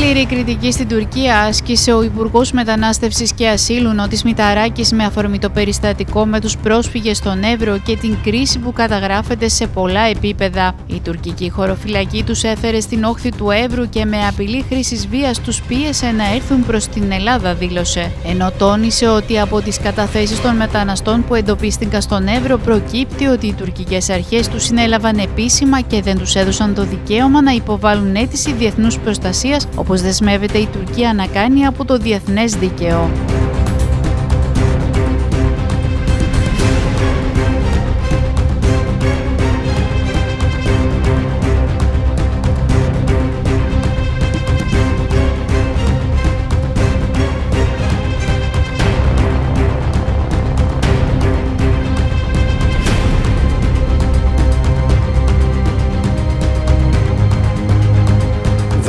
Σκληρή κριτική στην Τουρκία άσκησε ο Υπουργός Μετανάστευσης και Ασύλου Νότης Μηταράκης με αφορμή το περιστατικό με τους πρόσφυγες στον Εύρο και την κρίση που καταγράφεται σε πολλά επίπεδα. Η τουρκική χωροφυλακή τους έφερε στην όχθη του Εύρου και με απειλή χρήσης βίας τους πίεσε να έρθουν προς την Ελλάδα, δήλωσε. Ενώ τόνισε ότι από τις καταθέσεις των μεταναστών που εντοπίστηκαν στον Εύρο προκύπτει ότι οι τουρκικές αρχές τους συνέλαβαν επίσημα και δεν τους έδωσαν το δικαίωμα να υποβάλουν αίτηση διεθνούς προστασίας όπως δεσμεύεται η Τουρκία να κάνει από το διεθνές δίκαιο.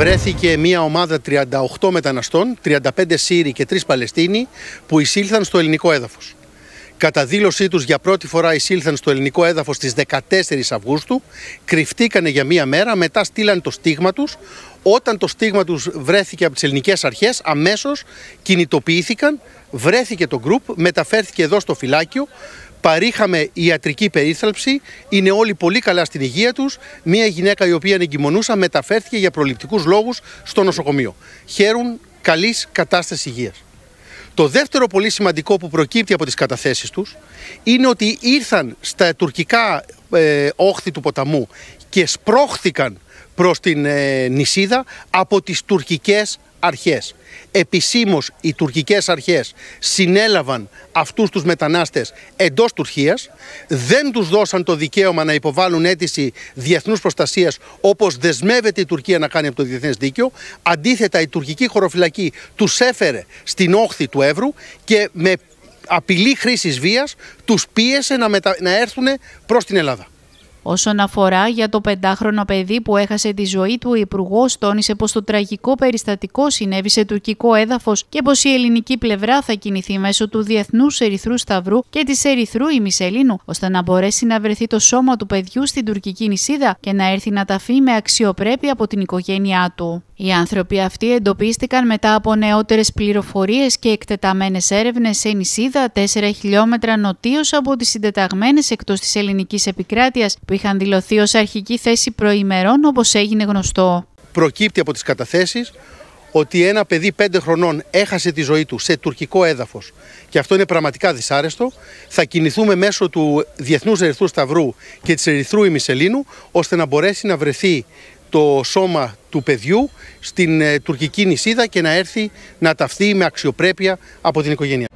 Βρέθηκε μια ομάδα 38 μεταναστών, 35 Σύριοι και 3 Παλαιστίνοι που εισήλθαν στο ελληνικό έδαφος. Κατά δήλωσή τους για πρώτη φορά εισήλθαν στο ελληνικό έδαφος στις 14 Αυγούστου, κρυφτήκανε για μία μέρα, μετά στείλαν το στίγμα τους. Όταν το στίγμα τους βρέθηκε από τις ελληνικές αρχές, αμέσως κινητοποιήθηκαν, βρέθηκε το γκρουπ, μεταφέρθηκε εδώ στο φυλάκιο, παρήχαμε ιατρική περίθαλψη, είναι όλοι πολύ καλά στην υγεία τους. Μία γυναίκα η οποία εγκυμονούσα μεταφέρθηκε για προληπτικούς λόγους στο νοσοκομείο. Χαίρουν καλής κατάστασης υγείας. Το δεύτερο πολύ σημαντικό που προκύπτει από τις καταθέσεις τους είναι ότι ήρθαν στα τουρκικά ε, όχθη του ποταμού και σπρώχθηκαν προς την ε, νησίδα από τις τουρκικές αρχές. Επισήμως οι τουρκικές αρχές συνέλαβαν αυτούς τους μετανάστες εντός Τουρκίας, δεν τους δώσαν το δικαίωμα να υποβάλουν αίτηση διεθνούς προστασίας όπως δεσμεύεται η Τουρκία να κάνει από το διεθνές δίκαιο. Αντίθετα η τουρκική χωροφυλακή τους έφερε στην όχθη του Εύρου και με απειλή χρήσης βίας τους πίεσε να, μετα... να έρθουν προς την Ελλάδα. Όσον αφορά για το πεντάχρονο παιδί που έχασε τη ζωή του, ο Υπουργός τόνισε πως το τραγικό περιστατικό συνέβη σε τουρκικό έδαφος και πως η ελληνική πλευρά θα κινηθεί μέσω του Διεθνούς Ερυθρού Σταυρού και της Ερυθρού Ημισελίνου, ώστε να μπορέσει να βρεθεί το σώμα του παιδιού στην τουρκική νησίδα και να έρθει να ταφεί με αξιοπρέπεια από την οικογένειά του. Οι άνθρωποι αυτοί εντοπίστηκαν μετά από νεότερες πληροφορίες και εκτεταμένες έρευνες σε νησίδα 4 χιλιόμετρα νοτίως από τις συντεταγμένες εκτός της ελληνικής επικράτειας που είχαν δηλωθεί ως αρχική θέση προημερών όπως έγινε γνωστό. Προκύπτει από τις καταθέσεις ότι ένα παιδί 5 χρονών έχασε τη ζωή του σε τουρκικό έδαφος και αυτό είναι πραγματικά δυσάρεστο, θα κινηθούμε μέσω του Διεθνούς Ερυθρού Σταυρού και της Ερυθρού Ημισελίνου ώστε να μπορέσει να βρεθεί το σώμα του παιδιού στην ε, τουρκική νησίδα και να έρθει να ταφθεί με αξιοπρέπεια από την οικογένεια.